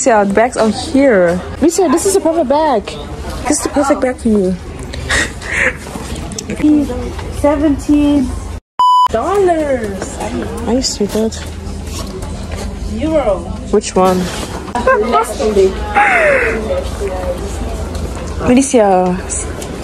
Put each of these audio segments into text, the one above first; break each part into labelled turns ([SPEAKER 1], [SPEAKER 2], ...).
[SPEAKER 1] Risa, the bags are here. Risa, this is a perfect bag. This is the perfect bag for you. Seventeen dollars. Are you stupid?
[SPEAKER 2] Euro.
[SPEAKER 1] Which one? Alicia,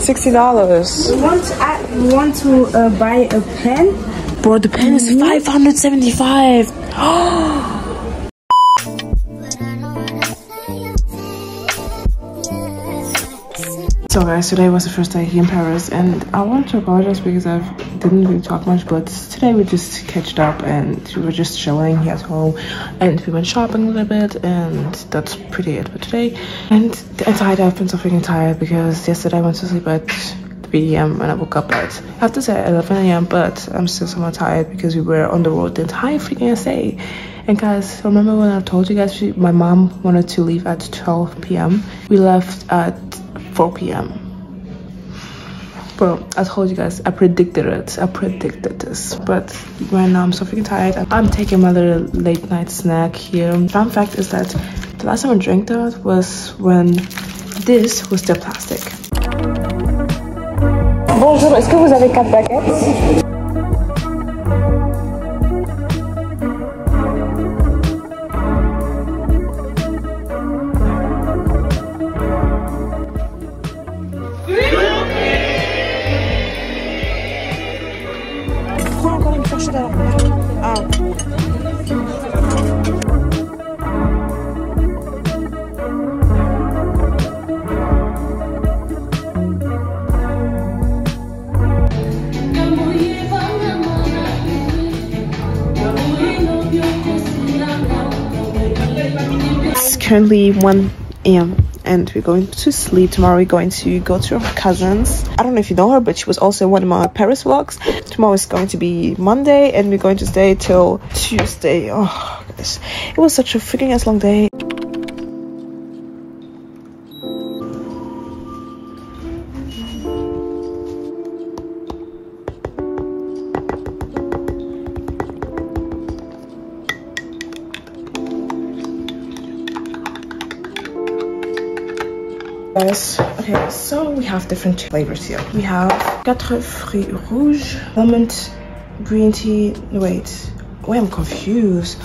[SPEAKER 1] sixty dollars.
[SPEAKER 2] Want I want to uh, buy a pen?
[SPEAKER 1] Bro, the pen is five hundred seventy-five. So guys, today was the first day here in Paris and I want to apologize because I didn't really talk much but today we just catched up and we were just chilling here at home and we went shopping a little bit and that's pretty it for today. And I'm tired, I've been so freaking tired because yesterday I went to sleep at 3 a.m. and I woke up at, I have to say 11 a.m. but I'm still somewhat tired because we were on the road the entire freaking day. And guys, remember when I told you guys she, my mom wanted to leave at 12 p.m. We left at 4 p.m. Bro, I told you guys, I predicted it. I predicted this. But right now I'm so freaking tired. I'm taking my little late night snack here. Fun fact is that the last time I drank that was when this was still plastic.
[SPEAKER 2] Bonjour, est-ce que vous avez quatre baguettes?
[SPEAKER 1] Currently 1 a.m. and we're going to sleep. Tomorrow we're going to go to our cousins. I don't know if you know her, but she was also one of my Paris vlogs. Tomorrow is going to be Monday and we're going to stay till Tuesday. Oh, goodness. It was such a freaking ass long day. Guys, okay, so we have different flavors here. We have quatre fruits rouges, lemon, green tea. Wait, wait, I'm confused.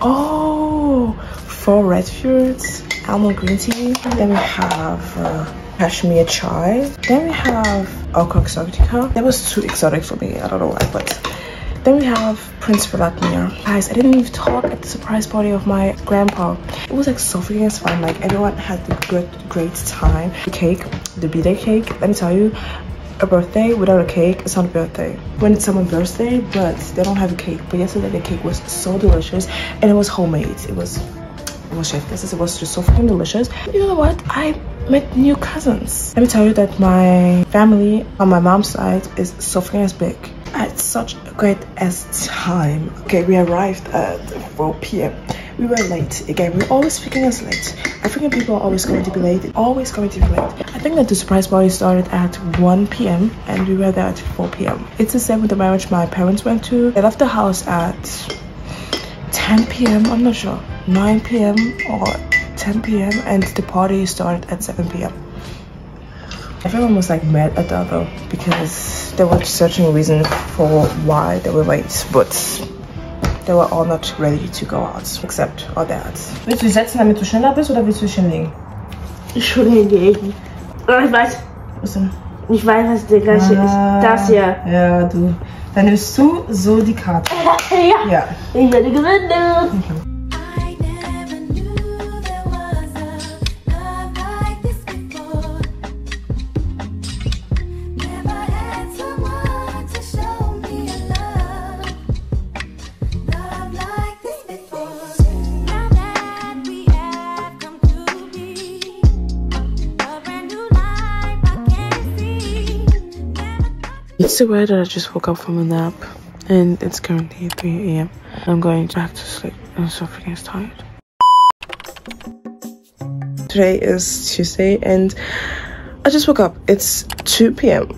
[SPEAKER 1] Oh, four red fruits, almond green tea. Then we have uh, cashmere chai. Then we have Alcohol Exotica. That was too exotic for me. I don't know why, but then we have Prince Vladimir. Guys, I didn't even talk at the surprise party of my grandpa. It was like so freaking as fun. Like everyone had the good, great time. The cake, the birthday cake. Let me tell you, a birthday without a cake is not a birthday. When it's someone's birthday, but they don't have a cake. But yesterday the cake was so delicious and it was homemade. It was it was chef kisses. It was just so freaking delicious. You know what? I met new cousins. Let me tell you that my family on my mom's side is so freaking as big. Had such a great as time. Okay, we arrived at 4 p.m. We were late. Again, we're always freaking as late. African people are always going to be late. Always going to be late. I think that the surprise party started at 1 p.m. and we were there at 4 p.m. It's the same with the marriage my parents went to. They left the house at 10 p.m. I'm not sure. 9 p.m. or 10 p.m. and the party started at 7 p.m. Everyone was like mad at the other because they were searching a reason for why they were late, but they were all not ready to go out, except our dads. Willst du dich setzen, damit du schneller bist, oder willst du dich hinlegen?
[SPEAKER 2] Ich schon hingegen. Aber ich weiß,
[SPEAKER 1] Was denn?
[SPEAKER 2] ich weiß, was der gleiche ist. Das hier.
[SPEAKER 1] Ja, du. Dann nimmst du so die Karte.
[SPEAKER 2] Ja.
[SPEAKER 1] Ja.
[SPEAKER 2] Ich werde gewinnen.
[SPEAKER 3] I
[SPEAKER 1] aware that I just woke up from a nap and it's currently 3 a.m. I'm going back to sleep. I'm so freaking tired. Today is Tuesday and I just woke up. It's 2 p.m.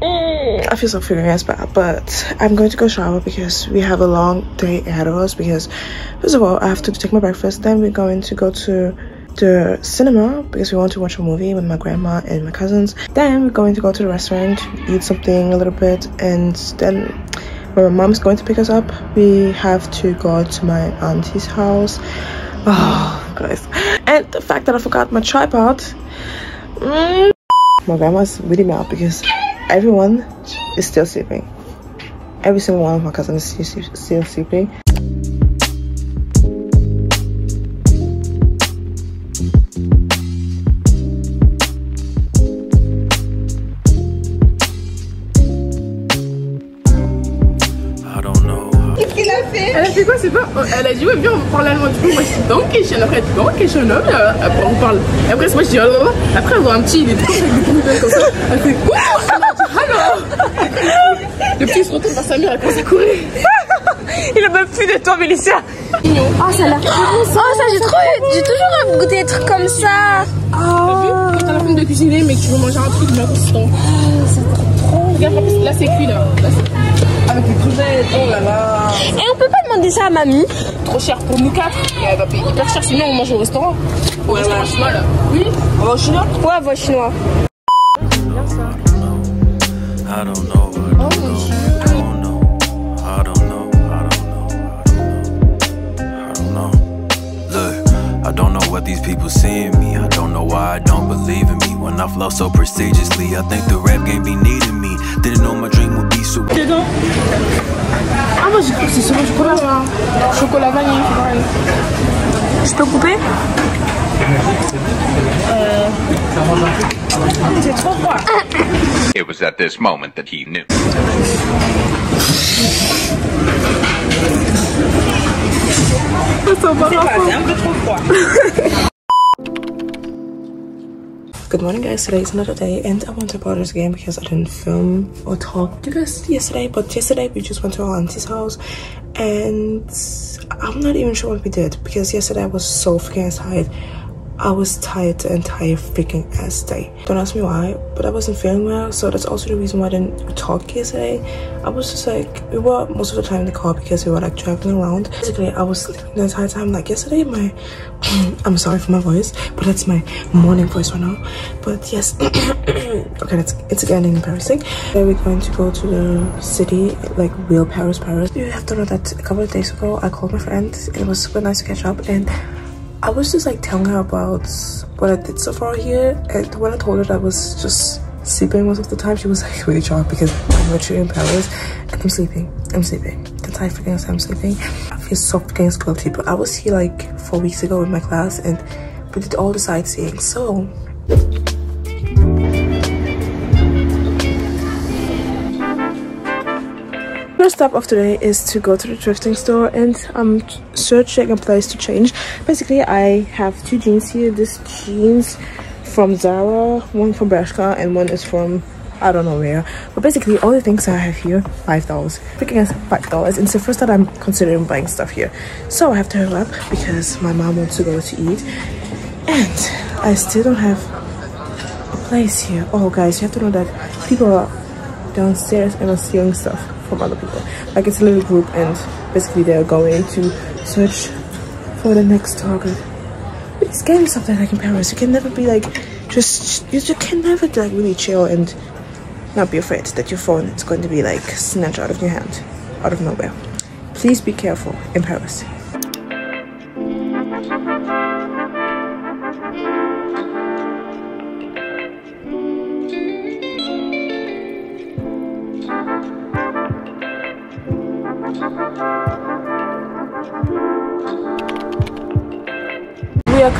[SPEAKER 1] Mm, I feel so freaking ass bad, but I'm going to go shower because we have a long day ahead of us. Because, first of all, I have to take my breakfast, then we're going to go to the cinema because we want to watch a movie with my grandma and my cousins. Then we're going to go to the restaurant, eat something a little bit, and then when my mom's going to pick us up, we have to go to my auntie's house. Oh, guys. And the fact that I forgot my tripod. Mm. My grandma's really mad because everyone is still sleeping. Every single one of my cousins is still- still sleeping.
[SPEAKER 4] Elle a fait quoi C'est pas. Elle a dit ouais, viens, on parle allemand. Du coup, moi je dis Dankeschön. Après, elle dit Dankeschön. hein, euh, Après, on parle. Et après, moi je dis oh. Après, elle voit un petit, il est trop avec des comme ça. Elle fait Hello Le petit il se retourne vers sa mère, elle commence à courir.
[SPEAKER 1] Il a même plus de toi, Mélicia.
[SPEAKER 2] Oh, ça a l'air trop bon. ça. Oh, ça, j'ai trop. J'ai toujours goûté des trucs comme ça.
[SPEAKER 4] T'as cuisiner, mais que tu veux manger un truc bien consistant. Regarde, en plus, là c'est cuit là. Là,
[SPEAKER 1] Avec les crevettes, oh là là.
[SPEAKER 2] Et on peut pas demander ça à mamie.
[SPEAKER 4] trop cher pour nous quatre. Et elle va payer hyper cher, sinon on mange au restaurant. Au restaurant chinois là. Oui On va au chinois
[SPEAKER 2] Ouais, voix chinois.
[SPEAKER 5] I don't know. I don't know. I don't know. I don't know. I don't know. I don't know. Look, I don't know what these people see in me. I don't know why I don't believe in me. When I flow so prestigiously, I think the rap game be needing me. Didn't know my dream would be so.
[SPEAKER 4] Ah, moi j'ai c'est sur le chocolat. hein. Chocolat vanille.
[SPEAKER 2] Je peux couper
[SPEAKER 4] C'est trop froid.
[SPEAKER 6] It was at this moment that he knew.
[SPEAKER 1] Good morning guys, today is another day and I want to apologize again because I didn't film or talk to you guys yesterday but yesterday we just went to our auntie's house and I'm not even sure what we did because yesterday I was so freaking tired I was tired the entire freaking ass day. Don't ask me why, but I wasn't feeling well, so that's also the reason why I didn't talk yesterday. I was just like, we were most of the time in the car because we were like traveling around. Basically, I was sleeping the entire time. Like yesterday, my, I'm sorry for my voice, but that's my morning voice right now. But yes, okay, it's it's getting embarrassing. Then we're going to go to the city, like real Paris, Paris. You have to know that a couple of days ago, I called my friend. It was super nice to catch up and. I was just like telling her about what I did so far here, and when I told her that I was just sleeping most of the time, she was like really shocked because I'm literally in Paris and I'm sleeping. I'm sleeping. The entire freaking time I'm sleeping. I feel so freaking guilty, but I was here like four weeks ago in my class and we did all the sightseeing. So First stop of today is to go to the thrifting store and um, I'm searching a place to change. Basically, I have two jeans here. This jeans from Zara, one from Bershka, and one is from I don't know where. But basically, all the things I have here, five dollars. Freaking ass five dollars. It's the first time I'm considering buying stuff here. So I have to hurry up because my mom wants to go to eat, and I still don't have a place here. Oh, guys, you have to know that people are downstairs and are stealing stuff from other people. Like it's a little group and basically they're going to search for the next target. It's getting something like in Paris. You can never be like just you, you can never like really chill and not be afraid that your phone is going to be like snatched out of your hand out of nowhere please be careful in paris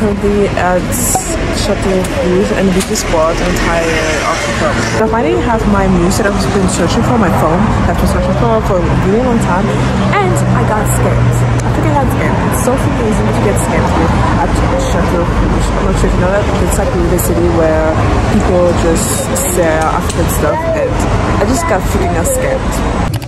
[SPEAKER 1] currently at Chateau Rouge and we just bought an entire article. I finally have my muse that I've been searching for my phone. I've been searching for for a really long time. And I got scammed. I think I got scammed. It's so freaking easy to get scammed here at Chateau Rouge. I'm not sure if you know that, but it's like little city where people just sell African stuff and I just got freaking scammed.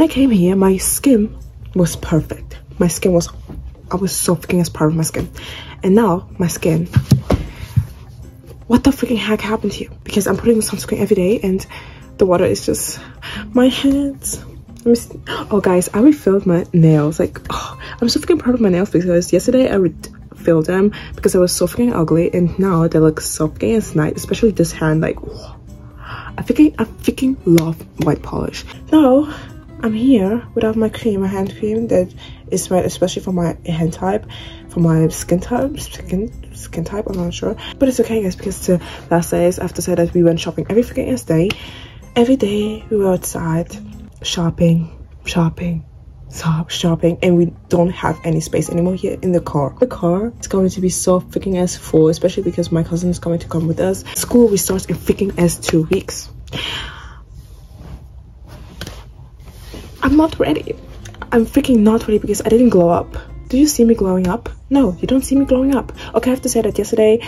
[SPEAKER 1] When I came here, my skin was perfect. My skin was, I was so freaking as proud of my skin. And now, my skin, what the freaking heck happened here? Because I'm putting sunscreen every day and the water is just, my hands. Oh guys, I refilled my nails. Like, oh, I'm so freaking proud of my nails because yesterday I refilled them because I was so freaking ugly and now they look so freaking nice, especially this hand. Like, I freaking, I freaking love white polish. Now, I'm here without my cream, my hand cream that is made especially for my hand type, for my skin type, skin skin type. I'm not sure, but it's okay, guys, because the last days to say that we went shopping every freaking day. Every day we were outside shopping, shopping, stop shopping, and we don't have any space anymore here in the car. The car is going to be so freaking as full, especially because my cousin is going to come with us. School we restarts in freaking as two weeks. I'm not ready. I'm freaking not ready because I didn't glow up. Do you see me glowing up? No, you don't see me glowing up. Okay, I have to say that yesterday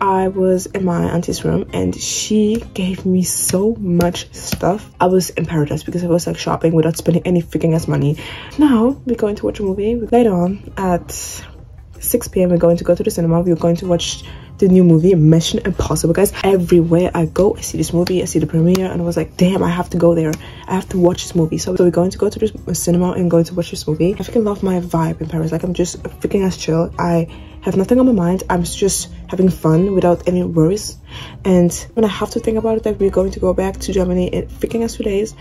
[SPEAKER 1] I was in my auntie's room and she gave me so much stuff. I was in paradise because I was like shopping without spending any freaking ass money. Now we're going to watch a movie. Later on at 6 p.m. we're going to go to the cinema. We're going to watch the new movie Mission Impossible, guys. Everywhere I go, I see this movie, I see the premiere, and I was like, damn, I have to go there. I have to watch this movie. So, so we're going to go to the cinema and going to watch this movie. I freaking love my vibe in Paris. Like, I'm just freaking as chill. I have nothing on my mind. I'm just having fun without any worries. And when I have to think about it, that we're going to go back to Germany in freaking as two days,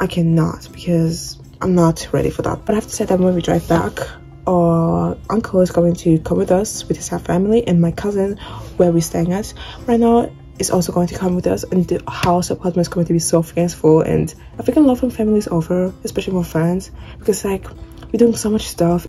[SPEAKER 1] I cannot because I'm not ready for that. But I have to say that when we drive back, our uncle is going to come with us with his family and my cousin where we're staying at right now is also going to come with us and the house apartment is going to be so full and I freaking love when families over especially my friends because like we're doing so much stuff